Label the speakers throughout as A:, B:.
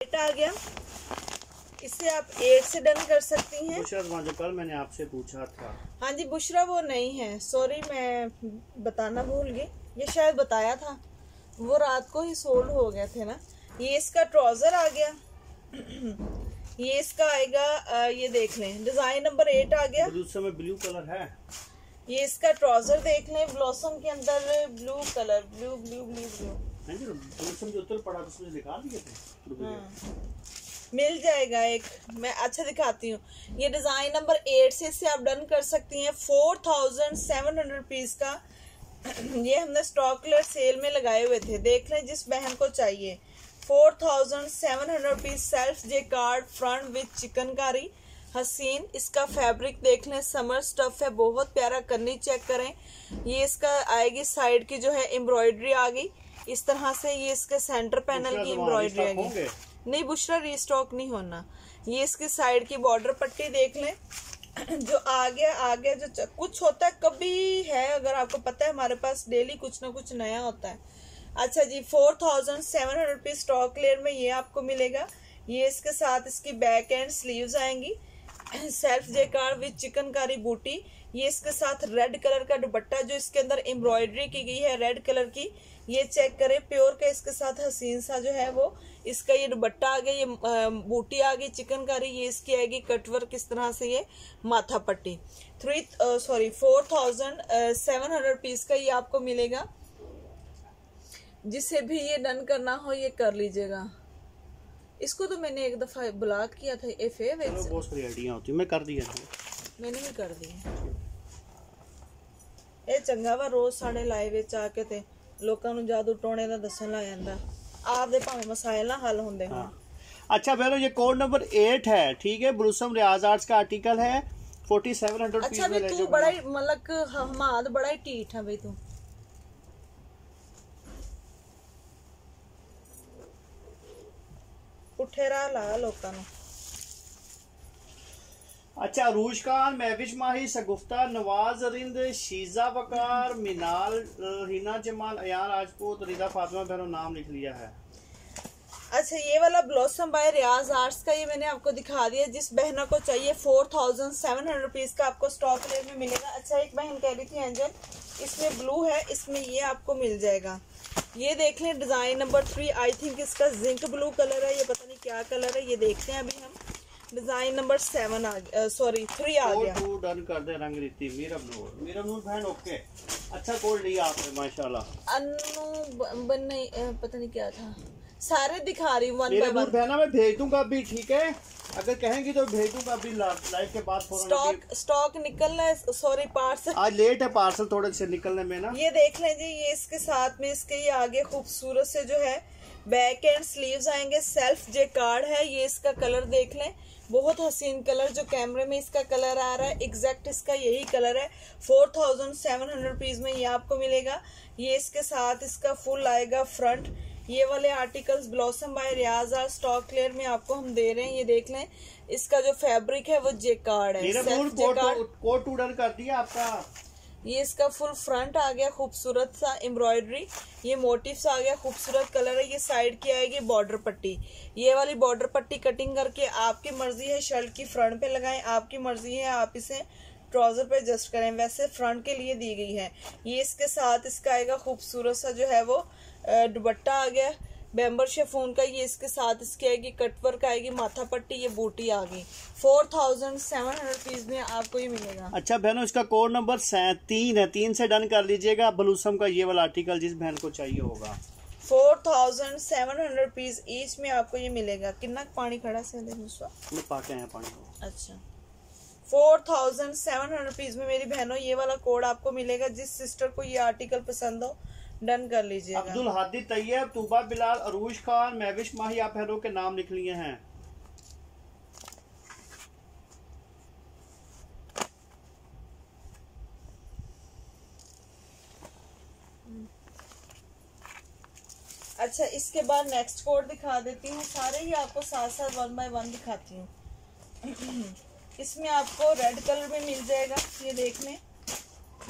A: Eight आ गया। इसे आप एट से डन कर सकती हैं।
B: बुशरा जो कल मैंने आपसे पूछा था।
A: हाँ जी बुशरा वो नहीं है। सॉरी मैं बताना भूल गई। ये शायद बताया था। वो रात को ही सोल्ड हो गए थे ना। ये इसका ट्राउज़र आ गया। ये इसका आएगा ये देख लें। डिज़ाइन नंबर एट आ गया।
B: में ब्लू कलर है।
A: ये इसका ट्राउज़र देख लें। ब्लॉसम के अंदर blue
B: colour blue blue blue blue blue थे।
A: हाँ। मिल जाएगा एक मैं अच्छा दिखाती हूँ। ये डिज़ाइन नंबर एट से इससे आप डन कर सकती हैं। Four thousand seven hundred piece का। ये हमने स्टॉक क्लियर सेल में लगाए हुए थे। देख लें जिस बहन को चाहिए। Four thousand seven hundred piece self jacquard front with chikankari हसीन इसका फैब्रिक देख लें। समर स्टफ़ है बहुत प्यारा करनी चेक करें। ये इसका आएगी साइड की जो है एम्ब्रॉयडरी आ गई। इस तरह से ये इसके सेंटर पैनल की एम्ब्रॉयडरी आएगी। नहीं बुशरा रीस्टॉक नहीं होना। ये इसकी साइड की बॉर्डर पट्टी देख लें। जो आगे आगे जो कुछ होता है कभी है अगर आपको पता है हमारे पास डेली कुछ ना कुछ नया होता है। अच्छा जी four thousand seven hundred rupees stock layer में ये आपको मिलेगा। ये इसके साथ इसकी बैक एंड स्लीव्स आएँगी। सेल्फ जेकार विद चिकनकारी बूटी। ये इसके साथ रेड कलर का दुपट्टा, जो इसके अंदर एम्ब्रॉयडरी की गई है रेड कलर की, ये चेक करें। प्योर का इसके साथ हसीन सा जो है वो, इसका ये दुपट्टा आ गया, ये बूटी आ गई, चिकनकारी, ये इसकी आएगी कटवर, किस तरह से ये माथा पट्टी। Three sorry four thousand seven hundred piece का ये आपको मिलेगा। जिसे भी ये डन करना हो, ये कर लीजिएगा। इसको तो मैंने एक दफा ब्लॉक किया था ए फेव
B: चलो बहुत सारी आइडिया होती है मैं कर दिया था
A: मैंने भी कर दी ਇਹ ਚੰਗਾ ਵਾ ਰੋਜ਼ ਸਾਡੇ ਲਾਈਵ ਵਿੱਚ ਆ ਕੇ ਤੇ ਲੋਕਾਂ ਨੂੰ ਜਾਦੂ ਟੋਣੇ ਦਾ ਦੱਸਣ ਲੱਗ ਜਾਂਦਾ ਆਪਦੇ ਭਾਵੇਂ ਮਸਾਇਲ ਨਾ ਹੱਲ ਹੁੰਦੇ ਹੋਣ
B: हाँ अच्छा बहनों ये कोड नंबर एट है ठीक है ब्लूसम रियाज आर्ट्स का आर्टिकल है फोर्टी सेवन हंड्रेड
A: अच्छा भी तू बड़ा ही मतलब कि हमाद बड़ा ही टीठ है बई तू कुठेराला लोकांना।
B: अच्छा रूज खान महविश माही शगुफ्ता नवाज़ अरिंद शीजा वकार मिनाल रीना जमाल अया राजपूत रीदा फातिमा बहनों नाम लिख लिया है।
A: अच्छा ये वाला ब्लॉसम बाय रियाज आर्ट्स का ये मैंने आपको दिखा दिया जिस बहनों को चाहिए four thousand seven hundred rupees का आपको स्टॉक रेट में मिलेगा। अच्छा एक बहन कह रही थी एंजल इसमें ब्लू है इसमें ये आपको मिल जाएगा। ये देख लें design number three I think इसका जिंक ब्लू कलर है ये पता क्या कलर है ये देखते हैं अभी हम। डिज़ाइन नंबर सेवन आ गया सॉरी थ्री आ गया।
B: टू डन कर दे रंग रीति मीरम नूर मीरम नूर बहन ओके अच्छा कोड लिया आपने माशाल्लाह।
A: अनु बन नहीं पता नहीं क्या था। सारे दिखा रही हूँ वन बाय वन
B: बहना मैं भेज दूँगा अभी ठीक है? अगर कहेंगी तो भेज दूँगा अभी लाइव के बाद
A: स्टॉक स्टॉक निकलना है सॉरी पार्सल
B: आज लेट है पार्सल थोड़े से निकलने में ना।
A: ये देख लें जी ये इसके साथ में इसके ये आगे खूबसूरत से जो है बैक एंड स्लीव्स आएँगे सेल्फ जे कार्ड है ये इसका कलर देख लें। बहुत हसीन कलर जो कैमरे में इसका कलर आ रहा है एग्जैक्ट इसका यही कलर है। Four thousand seven hundred rupees में ये आपको मिलेगा। ये इसके साथ इसका फुल आएगा फ्रंट। ये वाले आर्टिकल्स ब्लॉसम बाय रियाज आर स्टॉक क्लियर में आपको हम दे रहे हैं। ये देख लें इसका जो फैब्रिक है वो जेकार्ड है।
B: Maryam
A: Noor self jacquard
B: code code two done कर दिया आपका।
A: ये इसका फुल फ्रंट आ गया, खूबसूरत सा एम्ब्रॉयडरी ये मोटिव्स आ गया, खूबसूरत कलर है। ये साइड की आएगी बॉर्डर पट्टी. ये वाली बॉर्डर पट्टी कटिंग करके आपकी मर्ज़ी है शर्ट की फ्रंट पे लगाएँ, आपकी मर्ज़ी है, आप इसे ट्राउज़र पे एडजस्ट करें। वैसे फ्रंट के लिए दी गई है। ये इसके साथ इसका आएगा खूबसूरत सा जो है वो दुपट्टा आ गया। बैम्बर शेफोन का ये इसके साथ इसकी आएगी कटवर्क आएगी माथा पट्टी ये बूटी आ गई। Four thousand seven hundred rupees में आपको ये मिलेगा।
B: अच्छा बहनों इसका कोड नंबर तीन है। तीन से डन कर लीजिएगा। बलूसम का ये वाला आर्टिकल जिस बहन को चाहिए होगा।
A: Four thousand seven hundred rupees each में आपको ये मिलेगा। कितना पानी खड़ा से दे मुझसे
B: मैं पाके हैं पानी को।
A: अच्छा। Four thousand seven hundred rupees में मेरी बहनों ये वाला कोड आपको मिलेगा। जिस सिस्टर को ये आर्टिकल पसंद हो डन कर लीजिए
B: अब्दुल हादी तैयब तूबा बिलाल अरूज खान महविश माही आप बहनों के नाम लिख लिए हैं।
A: अच्छा इसके बाद नेक्स्ट कोड दिखा देती हूँ। सारे ही आपको साथ साथ वन बाय वन दिखाती हूँ। इसमें आपको रेड कलर में मिल जाएगा ये देख लें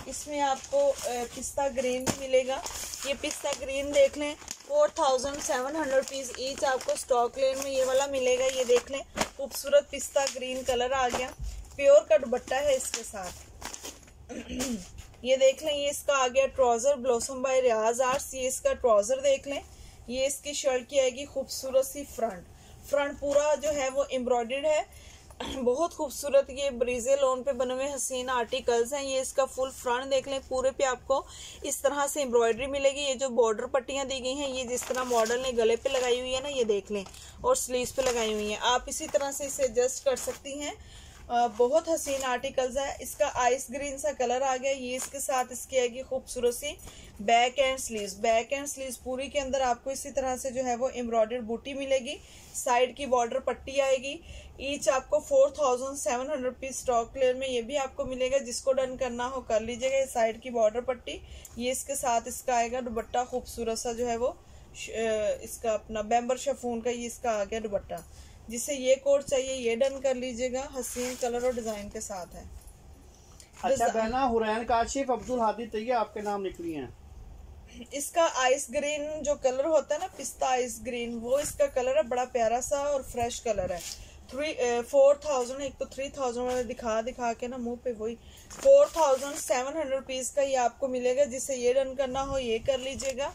A: इसमें आपको पिस्ता ग्रीन भी मिलेगा। ये पिस्ता ग्रीन देख लें, four thousand seven hundred piece each आपको स्टॉक लेन में ये वाला मिलेगा। ये देख लें, खूबसूरत पिस्ता ग्रीन कलर आ गया। प्योर का दुपट्टा है इसके साथ। ये देख लें, ये इसका आ गया trouser blossom by Riaz arts ये इसका ट्राउज़र देख लें। ये इसकी शर्ट की आएगी खूबसूरत सी फ्रंट फ्रंट पूरा जो है वो एम्ब्रॉयड है। बहुत खूबसूरत ये ब्रीजे लोन पे बने हुए हसीन आर्टिकल्स हैं। ये इसका फुल फ्रंट देख लें। पूरे पे आपको इस तरह से एम्ब्रॉयडरी मिलेगी। ये जो बॉर्डर पट्टियाँ दी गई हैं, ये जिस तरह मॉडल ने गले पे लगाई हुई है ना, ये देख लें और स्लीव्स पे लगाई हुई है। आप इसी तरह से इसे एडजस्ट कर सकती हैं। बहुत हसीन आर्टिकल्स है। इसका आइस ग्रीन सा कलर आ गया। ये इसके साथ इसकी आएगी खूबसूरत सी back and sleeves back and sleeves पूरी के अंदर आपको इसी तरह से जो है वो एम्ब्रॉयडर्ड बूटी मिलेगी। साइड की बॉर्डर पट्टी आएगी। ईच आपको four thousand seven hundred piece stock clear में ये भी आपको मिलेगा। जिसको डन करना हो कर लीजिएगा साइड की बॉर्डर पट्टी। ये इसके साथ इसका आएगा दुबट्टा खूबसूरत सा जो है वो इसका अपना बैम्बर शफून का ये इसका आ गया दुबट्टा जिसे ये कोड चाहिए ये डन कर लीजिएगा। हसीन कलर और डिज़ाइन के साथ है।
B: अच्छा बहना हुरैन काशिफ अब्दुल हादी तैयब आपके नाम निकली हैं।
A: इसका आइस ग्रीन जो कलर होता है ना पिस्ता आइस ग्रीन वो इसका कलर है बड़ा प्यारा सा और फ्रेश कलर है। थ्री फोर थाउज़ेंड एक तो थ्री थाउज़ेंड वाले दिखा दिखा के ना मुँह पे वही। Four thousand seven hundred piece का ये आपको मिलेगा जिसे ये डन करना हो ये कर लीजिएगा।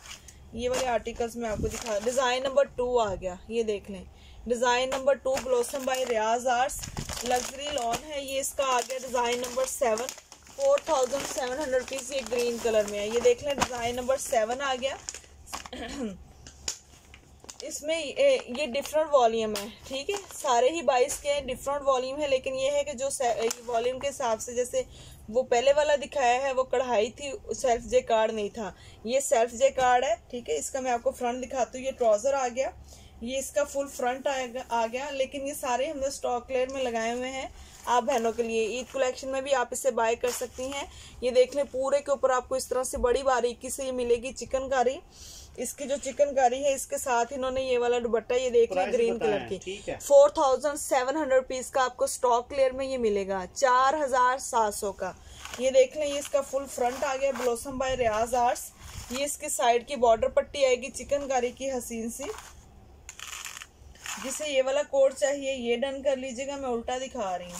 A: ये वाले आर्टिकल्स में आपको दिखा डिज़ाइन नंबर टू आ गया, ये देख लें। Design number two blossom by Riaz arts luxury lawn है ये, इसका आ गया design number seven four thousand seven hundred rupees ये ग्रीन कलर में है। ये देख लें डिज़ाइन नंबर सेवन आ गया। इसमें ये डिफरेंट वॉल्यूम है, ठीक है? सारे ही बाईस के डिफरेंट वॉल्यूम है, लेकिन ये है कि जो वॉल्यूम के हिसाब से जैसे वो पहले वाला दिखाया है, वो कढ़ाई थी सेल्फ जे कार्ड नहीं था। ये सेल्फ जे कार्ड है, ठीक है? इसका मैं आपको फ्रंट दिखाती हूँ। ये ट्राउज़र आ गया। ये इसका फुल फ्रंट आ गया लेकिन ये सारे हमने स्टॉक लेयर में लगाए हुए हैं। आप बहनों के लिए ईद कलेक्शन में भी आप इसे बाय कर सकती हैं। ये देख लें पूरे के ऊपर आपको इस तरह से बड़ी बारीकी से ये मिलेगी चिकनकारी इसकी जो चिकनकारी है इसके साथ इन्होंने ये वाला दुबट्टा ये देख लें ग्रीन कलर की। Four thousand seven hundred piece का आपको स्टॉक क्लियर में ये मिलेगा चार हज़ार सात सौ का। ये देख लें ये इसका फुल फ्रंट आ गया ब्लॉसम बाय रियाज आर्ट्स ये इसकी साइड की बॉर्डर पट्टी आएगी चिकनकारी की हसीन सी। जिसे ये वाला कोड चाहिए ये डन कर लीजिएगा मैं उल्टा दिखा रही हूँ।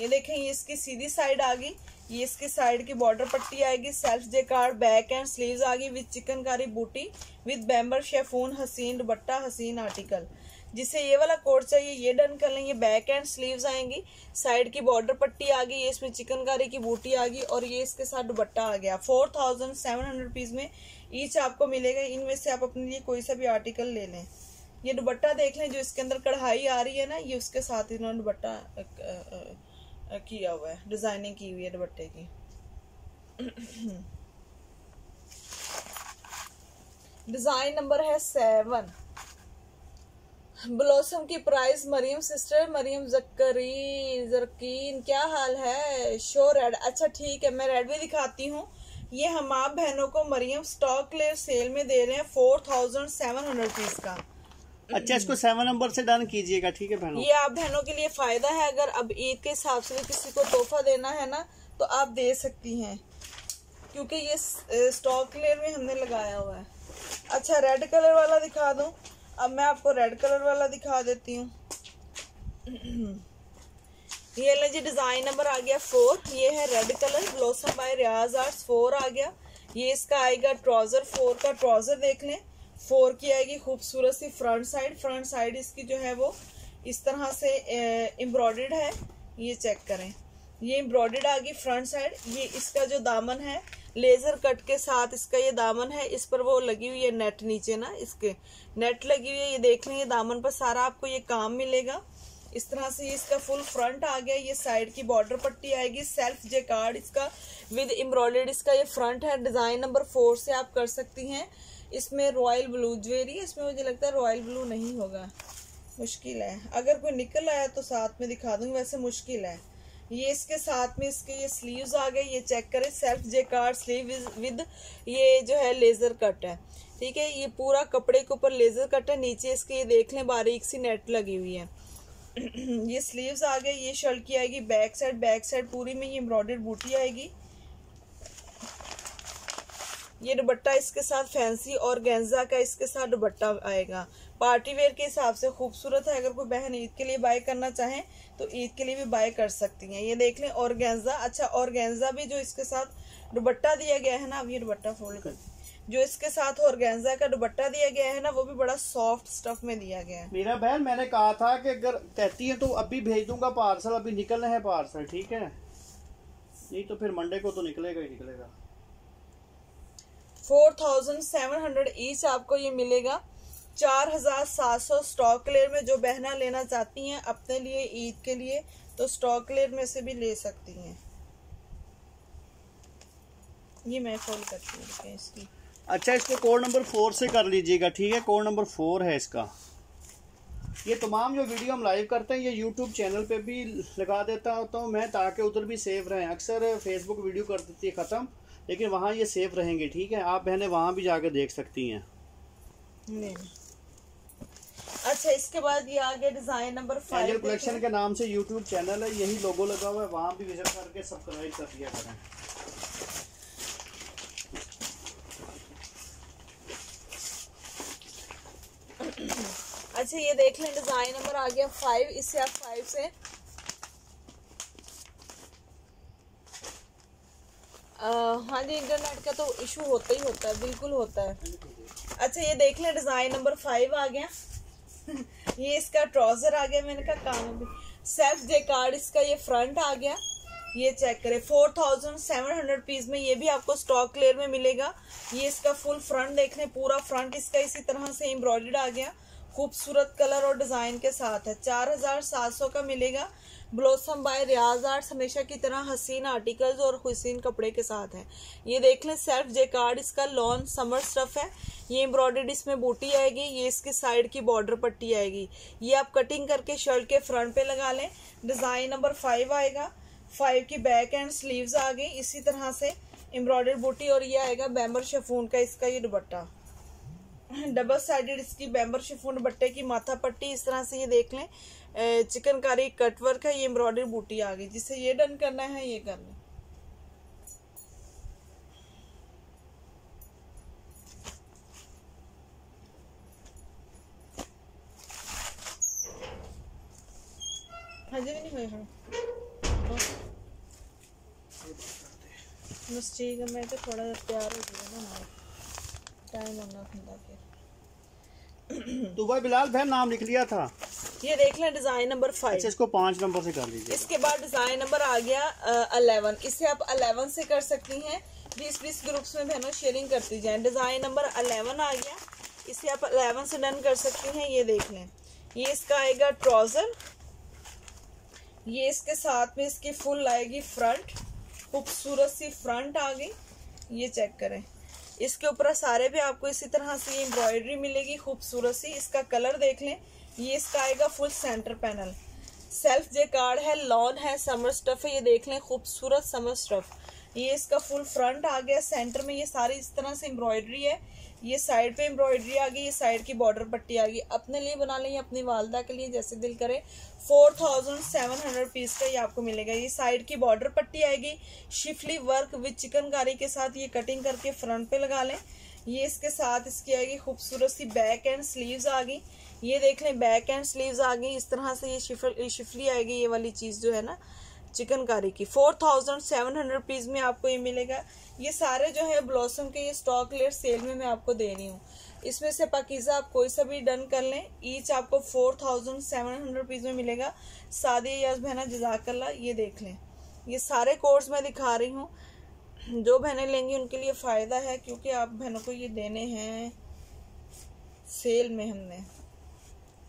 A: ये देखें, ये इसकी सीधी साइड आ गई, ये इसकी साइड की बॉर्डर पट्टी आएगी self jacquard back and sleeves आ गई विद चिकनकारी बूटी विद बैम्बर शेफून हसीन दुबट्टा हसीन आर्टिकल जिसे ये वाला कोड चाहिए, ये डन कर लेंगे बैक एंड स्लीव्स आएँगी साइड की बॉर्डर पट्टी आ गई, ये इसमें चिकनकारी की बूटी आ गई, और ये इसके साथ दुबट्टा आ गया। Four thousand seven hundred rupees में ईच आपको मिलेगा, इनमें से आप अपने लिए कोई सा भी आर्टिकल ले लें। ये दुबट्टा देख लें, जो इसके अंदर कढ़ाई आ रही है ना, ये उसके साथ इन्होंने दुबट्टा किया हुआ है। डिज़ाइनिंग की हुई है दुबट्टे की। डिज़ाइन नंबर है सेवन ब्लॉसम की प्राइस मरियम सिस्टर मरियम जक्करी, जरकीन, क्या हाल है? शो रेड अच्छा ठीक है, मैं रेड भी दिखाती हूँ। ये हम आप बहनों को मरियम स्टॉक ले सेल में दे रहे हैं four thousand seven hundred piece का।
B: अच्छा इसको सेवन नंबर से डन कीजिएगा ठीक है बहनों?
A: ये आप बहनों के लिए फ़ायदा है अगर अब ईद के हिसाब से किसी को तोहफा देना है ना तो आप दे सकती हैं। क्योंकि ये स्टॉक क्लियर में हमने लगाया हुआ है। अच्छा रेड कलर वाला दिखा दूँ। अब मैं आपको रेड कलर वाला दिखा देती हूँ। ये ले जी डिज़ाइन नंबर आ गया फोर ये है red colour blossom by Riaz arts four आ गया। ये इसका आएगा ट्राउज़र फोर का ट्राउज़र देख लें। फोर की आएगी, खूबसूरत सी फ्रंट साइड फ्रंट साइड इसकी जो है वो इस तरह से एम्ब्रॉयड है। ये चेक करें। ये एम्ब्रॉयड आ गई फ्रंट साइड ये इसका जो दामन है लेज़र कट के साथ इसका ये दामन है। इस पर वो लगी हुई है नेट नीचे ना इसके। नेट लगी हुई है, ये देख लें, ये दामन पर सारा आपको ये काम मिलेगा। इस तरह से ये इसका फुल फ्रंट आ गया। ये साइड की बॉर्डर पट्टी आएगी। सेल्फ जे कार्ड इसका विद एम्ब्रॉयड इसका ये फ्रंट है। डिज़ाइन नंबर फोर से आप कर सकती हैं। इसमें रॉयल ब्लू ज्वेलरी इसमें मुझे लगता है रॉयल ब्लू नहीं होगा। मुश्किल है। अगर कोई निकल आया तो साथ में दिखा दूँगी, वैसे मुश्किल है। ये इसके साथ में इसके ये स्लीव्स आ गए, ये चेक करें। Self jacquard sleeve with ये जो है लेज़र कट है। ठीक है, ये पूरा कपड़े के ऊपर लेज़र कट है। नीचे इसके ये देख लें, बारीक सी नेट लगी हुई है। ये स्लीव्स आ गए, ये शर्ट की आएगी बैक साइड बैक साइड पूरी में ये एम्ब्रॉयडर्ड बूटी आएगी। ये दुपट्टा इसके साथ फैंसी और गेंजा का इसके साथ दुपट्टा आएगा। पार्टी वेयर के हिसाब से खूबसूरत है। अगर कोई बहन ईद के लिए बाय करना चाहे तो ईद के लिए भी बाय कर सकती हैं। ये देख लें, और गेंजा अच्छा और गेंजा भी जो इसके साथ दुपट्टा दिया गया है ना, अब ये दुपट्टा फोल्ड कर जो इसके साथ और का दुपट्टा दिया गया है ना, वो भी बड़ा सॉफ्ट स्टफ़ में दिया गया है।
B: मेरा बहन, मैंने कहा था कि अगर कहती है तो अभी भेज दूँगा पार्सल अभी निकलना है पार्सल ठीक है? नहीं तो फिर मंडे को तो निकलेगा ही निकलेगा।
A: Four thousand seven hundred each आपको ये मिलेगा। चार हज़ार सात सौ स्टॉक क्लियर में जो बहना लेना चाहती हैं अपने लिए, ईद के लिए तो स्टॉक क्लियर में से भी ले सकती हैं। ये मैं फ़ोन करती हूँ इसकी।
B: अच्छा इसको कोड नंबर फोर से कर लीजिएगा, ठीक है? कोड नंबर फोर है इसका। ये तमाम जो वीडियो हम लाइव करते हैं, ये यूट्यूब चैनल पे भी लगा देता होता हूँ मैं, ताकि उधर भी सेफ़ रहें। अक्सर फेसबुक वीडियो कर देती है, ख़त्म। लेकिन वहाँ ये सेफ़ रहेंगे ठीक है? आप बहनें वहाँ भी जाकर देख सकती हैं।
A: अच्छा इसके बाद ये आगे डिज़ाइन नंबर फाइव
B: कलेक्शन के नाम से यूट्यूब चैनल है यही लोगो लगा हुआ है वहाँ भी विज़िट करके सब्सक्राइब कर दिया करें।
A: अच्छा ये देख लें डिज़ाइन नंबर आ गया फाइव इससे आप फाइव से हाँ जी इंटरनेट का तो इशू होता ही होता है, बिल्कुल होता है। अच्छा ये देख लें डिज़ाइन नंबर फाइव आ गया। ये इसका ट्राउज़र आ गया, मैंने कहा, काम भी सेल्फ जे कार्ड इसका ये फ्रंट आ गया। ये चेक करें four thousand seven hundred piece में ये भी आपको स्टॉक क्लियर में मिलेगा। ये इसका फुल फ्रंट देख लें, पूरा फ्रंट इसका इसी तरह से एम्ब्रॉयड आ गया। खूबसूरत कलर और डिज़ाइन के साथ है। चार हज़ार सात सौ का मिलेगा। ब्लॉसम बाय रियाज आर्ट्स हमेशा की तरह हसीन आर्टिकल्स और हसीन कपड़े के साथ है। ये देख लें, सेल्फ जे कार्ड, इसका लॉन, समर स्टफ़ है। ये एम्ब्रॉयडर्ड इसमें बूटी आएगी, ये इसकी साइड की बॉर्डर पट्टी आएगी। ये आप कटिंग करके शर्ट के फ्रंट पे लगा लें। डिज़ाइन नंबर फाइव आएगा। फाइव की बैक एंड स्लीव्स आ गई इसी तरह से एम्ब्रॉयडर्ड बूटी और ये आएगा बैम्बर शेफून का इसका ये दुपट्टा। डबल साइडेड इसकी बैम्बर शिफोन बट्टे की माथा पट्टी। इस तरह से ये देख लें। चिकनकारी कटवर्क है, ये एम्ब्रॉयडरी बूटी आ गई, जिसे ये डन करना है, ये कर लें हाँ बस है, मैं तो थोड़ा प्यार हो गया ना टाइम होना
B: भाई बिलाल, बहन, नाम लिख लिया था।
A: ये देख लें डिज़ाइन नंबर फाइव
B: अच्छा इसको पाँच नंबर से कर लीजिए
A: इसके बाद डिज़ाइन नंबर आ गया अलेवन इसे आप अलेवन से कर सकती हैं। बीस बीस ग्रुप्स में बहनों शेयरिंग करती जाए। डिज़ाइन नंबर अलेवन आ गया। इसे आप अलेवन से डन कर सकती हैं। ये देख लें। ये इसका आएगा ट्राउज़र ये इसके साथ में इसकी फुल आएगी फ्रंट खूबसूरत सी फ्रंट आ गई। ये चेक करें। इसके ऊपर सारे भी आपको इसी तरह से एम्ब्रॉयडरी मिलेगी। खूबसूरत सी। इसका कलर देख लें। ये इसका आएगा full centre panel self jacquard है लॉन है समर स्टफ़ है, ये देख लें, खूबसूरत समर स्टफ़ ये इसका फुल फ्रंट आ गया सेंटर में ये सारी इस तरह से एम्ब्रॉयडरी है. ये साइड पे एम्ब्रॉयडरी आ गई, ये साइड की बॉर्डर पट्टी आ गई. अपने लिए बना लें अपनी वालदा के लिए, जैसे दिल करे. Four thousand seven hundred piece का ये आपको मिलेगा. ये साइड की बॉर्डर पट्टी आएगी. शिफली वर्क विद चिकनकारी के साथ ये कटिंग करके फ्रंट पे लगा लें. ये इसके साथ इसकी आएगी खूबसूरत सी बैक एंड स्लीव्स आ गई। ये देख लें बैक एंड स्लीव्स आ गई। इस तरह से ये शिफल शिफली आएगी ये वाली चीज़ जो है ना, चिकनकारी की। Four thousand seven hundred piece में आपको ये मिलेगा। ये सारे जो है ब्लॉसम के ये स्टॉक लेट सेल में मैं आपको दे रही हूँ। इसमें से पाकिजा आप कोई सा भी डन कर लें ईच आपको four thousand seven hundred piece में मिलेगा। सादी यस बहना जजाकल्ला, ये देख लें। ये सारे कोर्स मैं दिखा रही हूँ। जो बहनें लेंगी उनके लिए फ़ायदा है, क्योंकि आप बहनों को ये देने हैं सेल में हमने।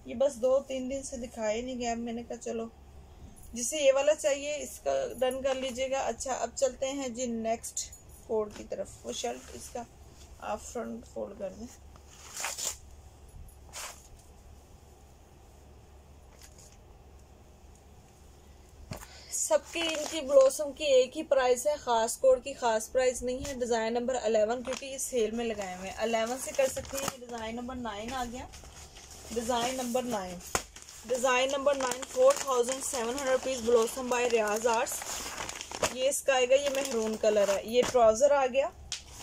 A: ये बस दो तीन दिन से दिखाया नहीं गया। मैंने कहा, चलो, जिसे ये वाला चाहिए, इसका डन कर लीजिएगा। अच्छा अब चलते हैं जी नेक्स्ट कोड की तरफ़। वो शर्ट इसका आप फ्रंट फोल्ड कर दें। सबकी इनकी ब्लॉसम की एक ही प्राइस है, खास कोड की खास प्राइस नहीं है, डिज़ाइन नंबर अलेवन क्योंकि ये सेल में लगाए हुए हैं। अलेवन से कर सकते हैं डिज़ाइन नंबर नाइन आ गया। Design number nine. Design number nine, four thousand seven hundred rupees blossom by Riaz arts. ये इसका आएगा ये मेहरून कलर है। ये ट्राउज़र आ गया।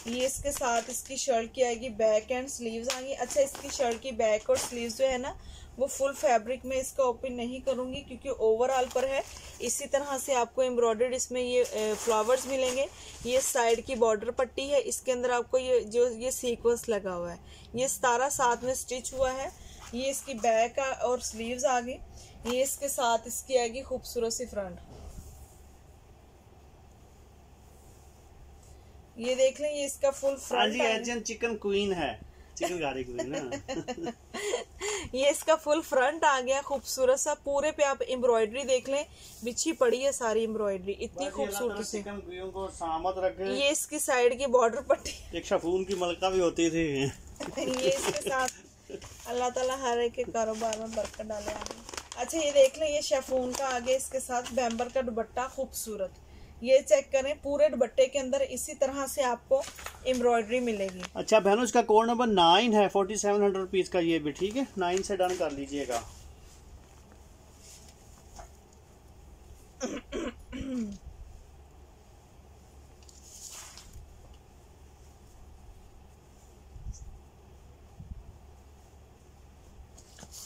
A: ये इसके साथ इसकी शर्ट की आएगी बैक एंड स्लीव्स आएँगी अच्छा इसकी शर्ट की बैक और स्लीव्स जो है ना, वो फुल फैब्रिक में इसका ओपन नहीं करूँगी क्योंकि ओवरऑल पर है। इसी तरह से आपको एम्ब्रॉयडर्ड इसमें ये फ्लावर्स मिलेंगे। ये साइड की बॉर्डर पट्टी है, इसके अंदर आपको ये, जो ये सीक्वेंस लगा हुआ है। ये सतारा साथ में स्टिच हुआ है। ये इसकी बैक और स्लीव्स आ गई ये इसके साथ इसकी आएगी खूबसूरत सी फ्रंट ये देख लें ये इसका फुल फ्रंट
B: चिकन क्वीन है। चिकन क्वीन
A: ये इसका फुल फ्रंट आ गया खूबसूरत सा पूरे पे आप एम्ब्रॉयडरी देख लें बिछी पड़ी है सारी एम्ब्रॉयडरी इतनी खूबसूरत सी।
B: को सामत रखे।
A: ये इसकी साइड की बॉर्डर पट्टी।
B: एक शफून की मलका भी होती थी।
A: ये इसके साथ। अल्लाह ताला हर एक के कारोबार में बरकत डाले। अच्छा ये देख लें ये शेफून का आगे इसके साथ बैम्बर का दुपट्टा खूबसूरत। ये चेक करें पूरे दुपट्टे के अंदर इसी तरह से आपको एम्ब्रॉयडरी मिलेगी।
B: अच्छा बहनों इसका कोड नंबर नाइन है फोर्टी सेवन हंड्रेड रुपीज़ का ये भी ठीक है? नाइन से डन कर लीजिएगा।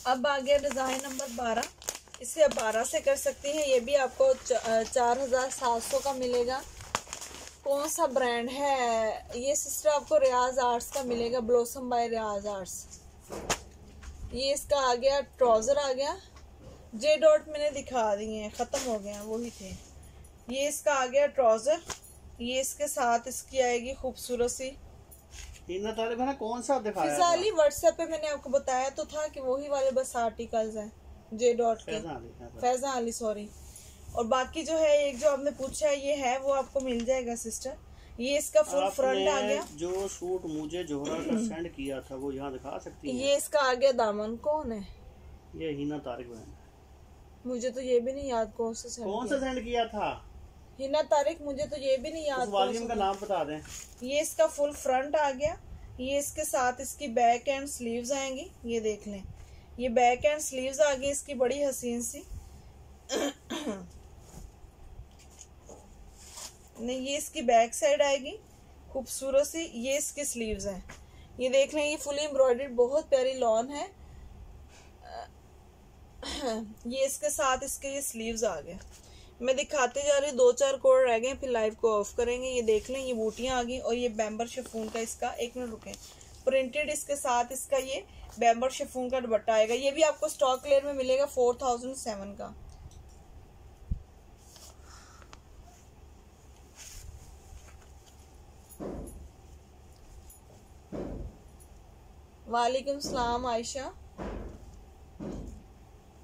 A: अब आ गया डिज़ाइन नंबर बारह। इसे आप बारह से कर सकती हैं ये भी आपको चार हज़ार सात सौ का मिलेगा। कौन सा ब्रांड है? ये सिस्टर आपको रियाज आर्ट्स का मिलेगा ब्लॉसम बाय रियाज आर्ट्स। ये इसका आ गया ट्राउज़र आ गया। जे डॉट मैंने दिखा दिए हैं ख़त्म हो गए हैं वही थे। ये इसका आ गया ट्राउज़र। ये इसके साथ इसकी आएगी खूबसूरत सी।
B: मैंने कौन सा दिखाया
A: फिजाली व्हाट्सएप पे मैंने आपको बताया तो था कि वही वाले बस आर्टिकल्स हैं। जे डॉट के फैजा अली सॉरी और बाकी जो है एक जो आपने पूछा है ये है वो आपको मिल जाएगा सिस्टर ये इसका फुल फ्रंट आ गया।
B: जो सूट मुझे जोहरा का सेंड किया था वो यहाँ दिखा सकती
A: है? ये इसका आ गया दामन। कौन है?
B: ये हिना तारिक बहन।
A: मुझे तो ये भी नहीं याद कौन सा
B: सेंड कौन सा सेंड किया था?
A: हिना तारिक मुझे तो ये भी नहीं याद
B: वॉल्यूम का नाम बता दें।
A: ये इसका फुल फ्रंट आ गया। ये इसके साथ इसकी बैक एंड स्लीव्स आएँगी। ये देख लें। ये बैक एंड स्लीव्स आ गई इसकी बड़ी हसीन सी। नहीं, ये इसकी बैक साइड आएगी, खूबसूरत सी, ये इसकी स्लीव्स हैं। ये देख लें, ये फुली एम्ब्रॉयडर्ड बहुत प्यारी लॉन है। ये इसके साथ इसके ये स्लीव्स आ गए। मैं दिखाते जा रही हूँ दो चार कोड रह गए, फिर लाइव को ऑफ़ करेंगे। ये देख लें, ये बूटियाँ आ गई और ये बैम्बर शेफून का इसका, एक मिनट रुके। प्रिंटेड इसके साथ इसका ये बैम्बर शेफून का दुपट्टा आएगा। ये भी आपको स्टॉक क्लियर में मिलेगा फोर थाउज़ेंड सेवन का। वालेकुम सलाम आयशा।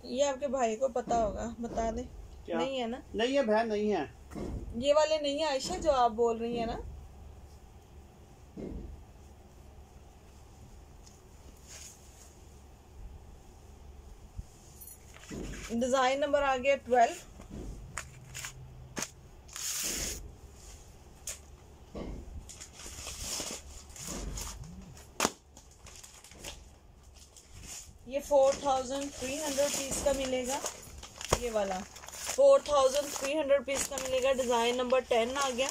A: ये आपके भाई को पता होगा बता दे। नहीं है ना?
B: नहीं है बहन नहीं है।
A: ये वाले नहीं है आयशा जो आप बोल रही है ना? डिज़ाइन नंबर आ गया ट्वेल्व। ये four thousand three hundred piece का मिलेगा, ये वाला। Four thousand three hundred piece का मिलेगा डिज़ाइन नंबर टेन आ गया।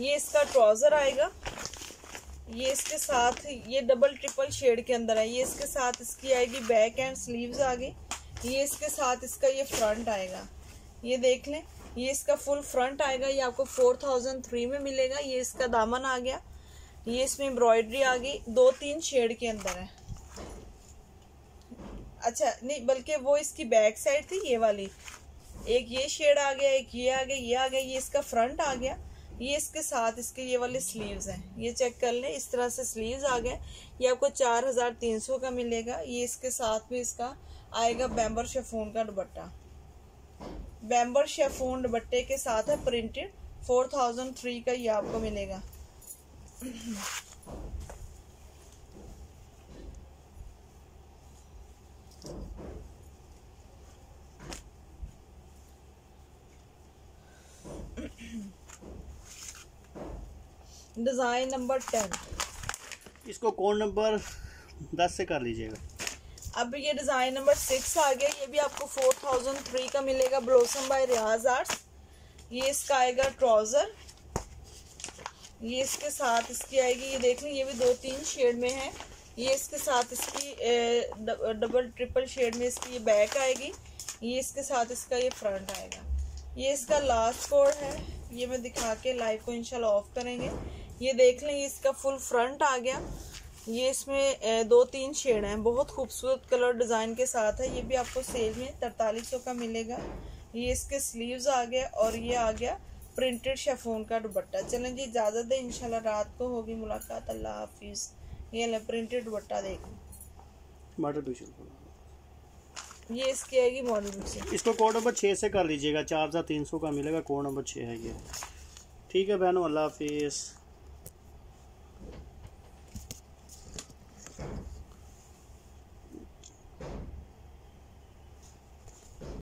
A: ये इसका ट्राउज़र आएगा। ये इसके साथ, ये डबल ट्रिपल शेड के अंदर है। ये इसके साथ इसकी आएगी बैक एंड स्लीव्स आ गई ये इसके साथ इसका ये फ्रंट आएगा। ये देख लें, ये इसका फुल फ्रंट आएगा। ये आपको फोर थाउज़ेंड थ्री में मिलेगा। ये इसका दामन आ गया। ये इसमें एम्ब्रॉयडरी आ गई। दो तीन शेड के अंदर है। अच्छा नहीं, बल्कि वो इसकी बैक साइड थी, ये वाली। एक ये शेड आ गया, एक ये आ गया, ये आ गया, ये इसका फ्रंट आ गया। ये इसके साथ इसके ये वाले स्लीव्स हैं। ये चेक कर लें, इस तरह से स्लीव्स आ गए। ये आपको चार हज़ार तीन सौ का मिलेगा। ये इसके साथ भी इसका आएगा बैम्बर शेफोन का दुपट्टा। बैम्बर शेफोन दुपट्टे के साथ है प्रिंटेड फोर थाउज़ेंड थ्री का ये आपको मिलेगा। Design number ten.
B: इसको कोड नंबर दस से कर लीजिएगा।
A: अब ये डिज़ाइन नंबर सिक्स आ गया ये भी आपको फोर थाउज़ेंड थ्री का मिलेगा ब्लोसम बाय रियाज आर्ट्स ये इसका आएगा ट्राउज़र ये इसके साथ इसकी आएगी ये देख लें ये भी दो तीन शेड में है। ये इसके साथ इसकी डबल ट्रिपल शेड में इसकी ये बैक आएगी। ये इसके साथ इसका ये फ्रंट आएगा। ये इसका लास्ट कोड है। ये मैं दिखा के लाइव को इंशाल्लाह ऑफ़ करेंगे। ये देख लें ये इसका फुल फ्रंट आ गया। ये इसमें दो तीन शेड हैं। बहुत खूबसूरत कलर डिज़ाइन के साथ है। ये भी आपको सेल में तरतालीस सौ का मिलेगा। ये इसके स्लीव्स आ गए और ये आ गया प्रिंटेड शेफोन का दुपट्टा। चलें जी इजाज़त दें। इंशाल्लाह रात को होगी मुलाकात। अल्लाह हाफिज़। ये ले प्रिंटेड दुपट्टा देख। ये इसकी आएगी मॉडल से
B: इसको कोड नंबर छः से कर लीजिएगा। चार हज़ार तीन सौ का मिलेगा। कोड नंबर छः है ये। ठीक है बहनों अल्लाह हाफिज़।